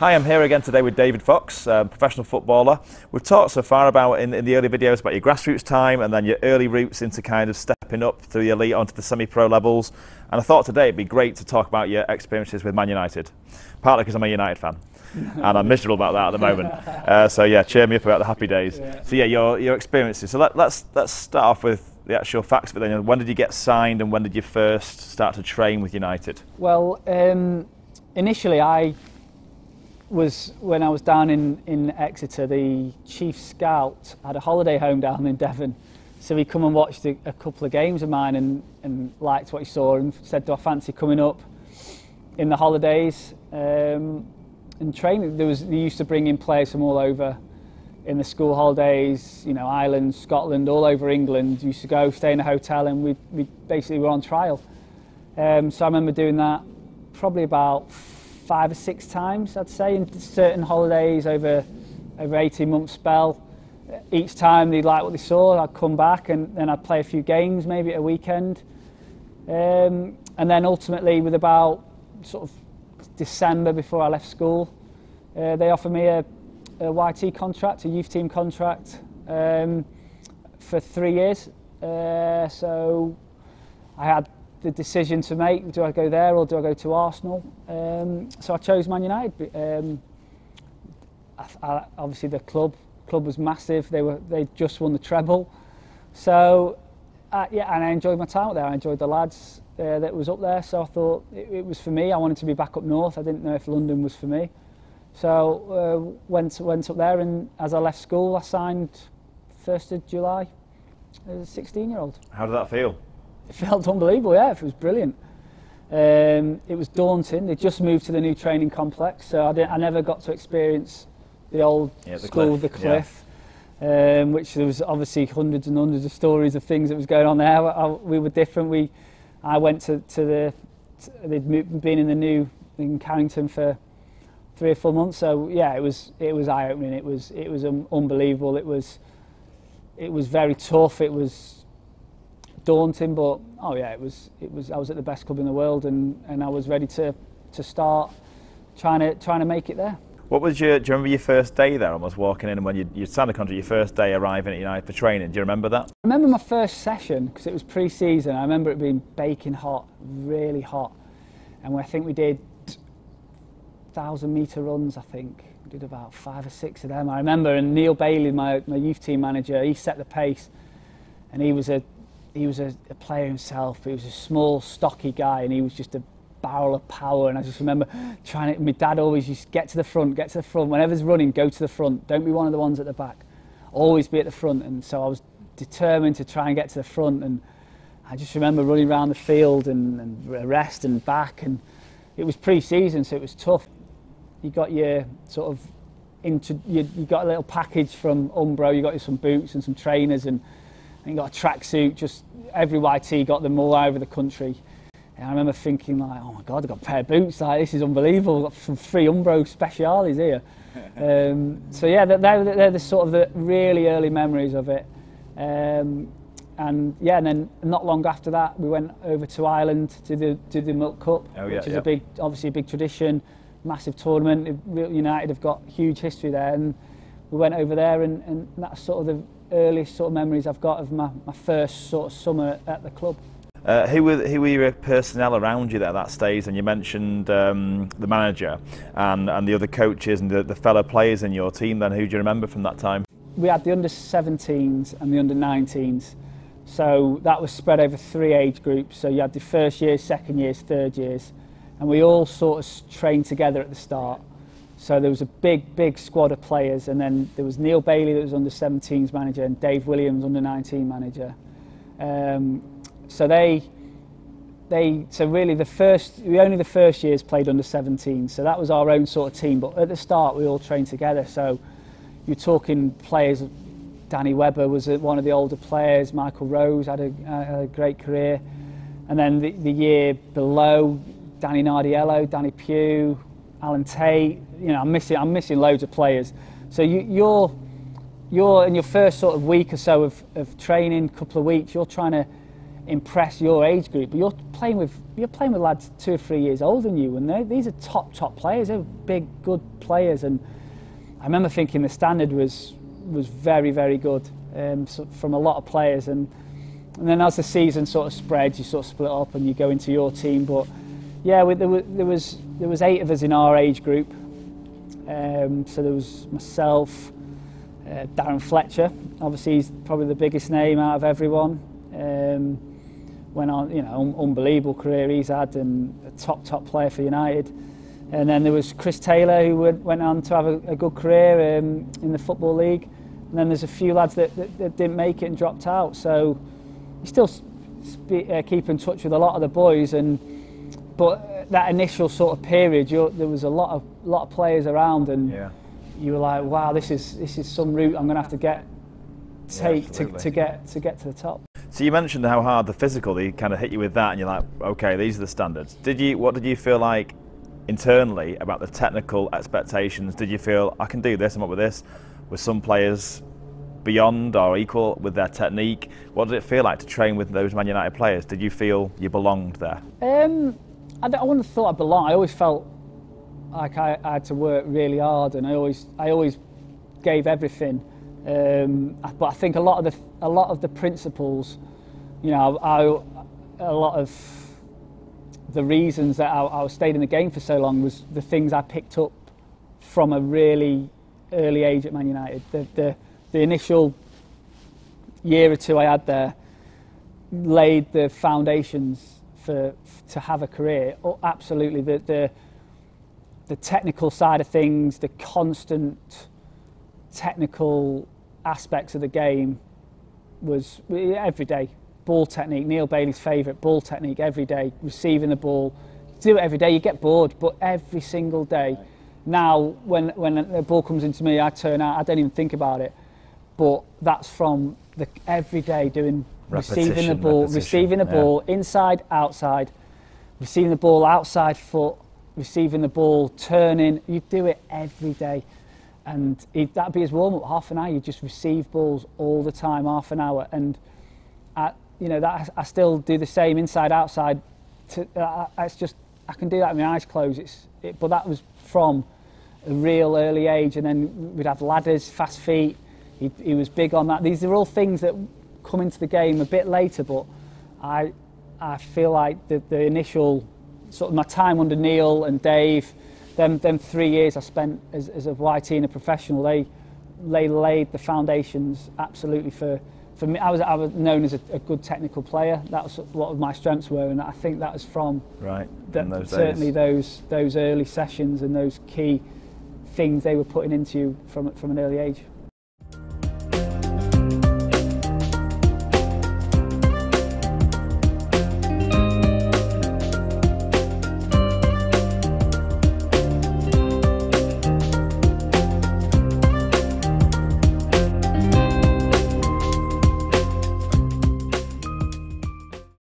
Hi, I'm here again today with David Fox, uh, professional footballer. We've talked so far about in, in, the early videos about your grassroots time and then your early routes into kind of stepping up through the elite onto the semi-pro levels. And I thought today it'd be great to talk about your experiences with Man United, partly because I'm a United fan. and I'm miserable about that at the moment. Uh, so yeah, cheer me up about the happy days. Yeah. So yeah, your your experiences. So let, let's let's start off with the actual facts it. Then, when did you get signed, and when did you first start to train with United? Well, um, initially I was when I was down in, in Exeter, the chief scout had a holiday home down in Devon. So he come and watched a, a couple of games of mine and, and liked what he saw and said, do I fancy coming up in the holidays um, and training? There was, they used to bring in players from all over in the school holidays, you know, Ireland, Scotland, all over England. Used to go, stay in a hotel and we, we basically were on trial. Um, so I remember doing that probably about five or six times, I'd say, in certain holidays over over 18 month spell. Each time they'd like what they saw, I'd come back and then I'd play a few games, maybe at a weekend. Um, and then ultimately, with about sort of December before I left school, uh, they offered me a, a YT contract, a youth team contract, um, for three years. Uh, so I had the decision to make. Do I go there or do I go to Arsenal? Um, so I chose Man United. Um, I, I, obviously, the club club was massive. They were they just won the treble. So uh, yeah, and I enjoyed my time out there. I enjoyed the lads uh, that was up there. So I thought it, it, was for me. I wanted to be back up north. I didn't know if London was for me. So uh, went went up there, and as I left school, I signed first of July as a 16 year old. How did that feel? It felt unbelievable. Yeah, it was brilliant. Um, it was daunting. They just moved to the new training complex, so I, I never got to experience the old yeah, the school, cliff. the cliff. Yeah. Um, which there was obviously hundreds and hundreds of stories of things that was going on there. I, we were different. We, I went to, to the, to, they'd been in the new in Carrington for three or four months. So yeah, it was it was eye opening. It was it was um, unbelievable. It was it was very tough. It was daunting, but oh yeah, it was it was I was at the best club in the world, and, and I was ready to to start trying to trying to make it there. What was your? Do you remember your first day there? Almost walking in, and when you you signed the contract, your first day arriving at United for training. Do you remember that? I remember my first session because it was pre-season. I remember it being baking hot, really hot, and I think we did thousand meter runs. I think we did about five or six of them. I remember, and Neil Bailey, my my youth team manager, he set the pace, and he was a he was a, a player himself. He was a small, stocky guy, and he was just a barrel of power. And I just remember trying to. My dad always used to get to the front, get to the front. Whenever's running, go to the front. Don't be one of the ones at the back. Always be at the front. And so I was determined to try and get to the front. And I just remember running around the field and, and rest and back. And it was pre-season, so it was tough. You got your sort of into you, you got a little package from Umbro. You got some boots and some trainers and and got a tracksuit. Just every YT got them all over the country. And I remember thinking like, oh my god, I've got a pair of boots. Like this is unbelievable. I've got some free Umbro speciales here. um, so yeah, they're, they're, the sort of the really early memories of it. Um, and yeah, and then not long after that, we went over to Ireland to the to the Milk Cup, oh, yeah, which is yeah. a big, obviously a big tradition, massive tournament. United have got huge history there, and we went over there, and, and that's sort of the earliest sort of memories I've got of my, my first sort of summer at the club. Uh, who were who were your personnel around you at that stage? And you mentioned um, the manager and, and the other coaches and the, the fellow players in your team. Then who do you remember from that time? We had the under 17s and the under 19s, so that was spread over three age groups. So you had the first years, second years, third years, and we all sort of trained together at the start. So there was a big, big squad of players, and then there was Neil Bailey that was under 17s manager, and Dave Williams under 19 manager. Um, so they, they, so really the first, we only the first years played under 17, so that was our own sort of team. But at the start, we all trained together. So you're talking players. Danny Webber was one of the older players. Michael Rose had a, a great career, and then the, the year below, Danny Nardiello, Danny Pugh, Alan Tate. You know, I'm missing I'm missing loads of players. So you, you're you're in your first sort of week or so of, of training, couple of weeks, you're trying to impress your age group. But you're playing with you're playing with lads two or three years older than you, and these are top top players. They're big, good players, and I remember thinking the standard was was very very good um, so from a lot of players, and and then as the season sort of spreads, you sort of split up and you go into your team. But yeah, there, was, there was there was eight of us in our age group. Um, so there was myself, uh, Darren Fletcher. Obviously, he's probably the biggest name out of everyone. Um, went on, you know, un unbelievable career he's had and a top, top player for United. And then there was Chris Taylor who went on to have a, a good career um, in the Football League. And then there's a few lads that, that, that didn't make it and dropped out. So you still uh, keep in touch with a lot of the boys. And but that initial sort of period, there was a lot of lot of players around, and yeah. you were like, wow, this is this is some route I'm going to have to get take yeah, to, to get to get to the top. So you mentioned how hard the physical, they kind of hit you with that, and you're like, okay, these are the standards. Did you? What did you feel like internally about the technical expectations? Did you feel I can do this? I'm up with this. With some players beyond or equal with their technique, what did it feel like to train with those Man United players? Did you feel you belonged there? Um, I, I wouldn't have thought I belonged. I always felt like I, I, had to work really hard, and I always, I always gave everything. Um, but I think a lot of the a lot of the principles, you know, I, a lot of the reasons that I, I stayed in the game for so long was the things I picked up from a really early age at Man United. The, the, the initial year or two I had there laid the foundations for to have a career. Oh, absolutely, the, the the technical side of things, the constant technical aspects of the game was every day. Ball technique, Neil Bailey's favourite, ball technique every day, receiving the ball. Do it every day, you get bored, but every single day. Now, when, when the ball comes into me, I turn out, I don't even think about it. But that's from the every day doing repetition, receiving the ball, receiving the yeah. ball inside, outside, receiving the ball outside foot, receiving the ball, turning. You do it every day and that'd be his warm up half an hour. You just receive balls all the time, half an hour, and I, you know that I still do the same inside outside. To, uh, it's just I can do that with my eyes closed. It's it, but that was from a real early age, and then we'd have ladders, fast feet. He, he was big on that. These are all things that come into the game a bit later, but I I feel like the, the initial sort of my time under Neil and Dave them, them three years I spent as, as a YT and a professional, they, they laid the foundations absolutely for, for me. I was, I was known as a, a good technical player. That was what my strengths were, and I think that was from right the, those certainly days. those those early sessions and those key things they were putting into you from from an early age.